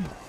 Mm-hmm.